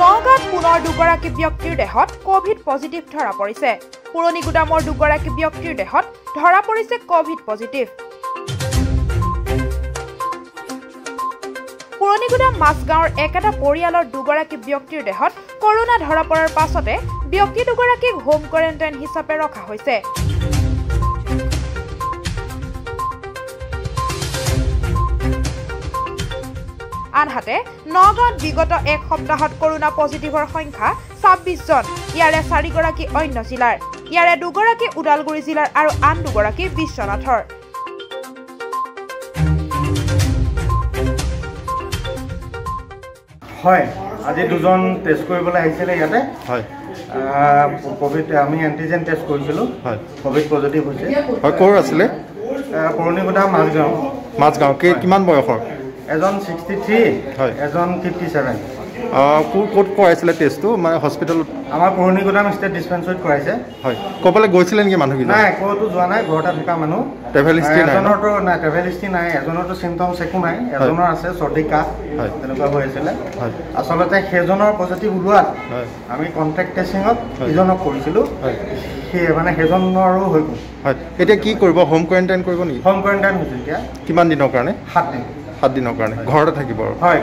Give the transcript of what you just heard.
নগাঁৱত পুনৰ দুগৰাকী ব্যক্তিৰ দেহত কভিড পজিটিভ ধৰা পৰিছে। পুৰণি গুদামৰ দুগৰাকী ব্যক্তিৰ দেহত ধৰা পৰিছে কভিড পজিটিভ। পুৰণি গুদাম মাজগাঁৱৰ একেটা পৰিয়ালৰ দুগৰাকী ব্যক্তিৰ দেহত কৰোণা ধৰা পৰাৰ পাছতে ব্যক্তি দুগৰাকীক হোম কোৱাৰেণ্টাইন হিচাপে ৰখা হৈছে। আনহাতে নগাঁৱত বিগত এক সপ্তাহত কৰোণা পজিটিভৰ সংখ্যা ছাব্বিছ জন। ইয়াৰে চাৰিগৰাকী অন্য জিলাৰ। ইয়াৰে দুগৰাকী ওদালগুৰি জিলাৰ আৰু আন দুগৰাকী বিশ্বনাথৰ। হয় আজি দুজন টেষ্ট কৰিবলৈ আহিছিলে ইয়াতে। হয়। ক'ভিড আমি এণ্টিজেন টেষ্ট কৰিছিলোঁ। হয়। ক'ভিড পজিটিভ হৈছে। হয় ক'ৰ আছিলে? আহ, পুৰণিগুদা মাজগাঁও। মাজগাঁও। কি কিমান বয়সৰ? এজন ছিক্সটি থ্ৰী। এজন ফিফটি ছেভেন ক'ত কৰাইছিলে টেষ্টটো মানে হস্পিটেলত আমাৰ পুৰণিগুদাম ষ্টেট ডিছপেঞ্চাৰীত কৰাইছে। হয়। ক'ৰবালৈ গৈছিলে নেকি মানুহকেইজন? নাই ক'তো যোৱা নাই ঘৰতে থকা মানুহ। নাই ন? এজনৰতো নাই ট্ৰেভেল হিষ্ট্ৰী নাই। এজনৰতো চিমটমছ একো নাই। এজনৰ আছে চৰ্দি কাহ। তেনেকুৱা হৈ আছিলে। আচলতে সেইজনৰ পজিটিভ ওলোৱাত আমি কণ্টেক্ট টেষ্টিঙত। ইজনক কৰিছিলোঁ। সেই মানে সেইজনৰো হৈ গ'ল। হয়। এতিয়া কি কৰিব? হোম কোৱাৰেণ্টাইন কৰিব নেকি? হোম কোৱাৰেণ্টাইন হৈছে এতিয়া। কিমান দিনৰ কাৰণে? সাত দিন। সাত দিনৰ কাৰণে ঘৰতে থাকিব আৰু। হয়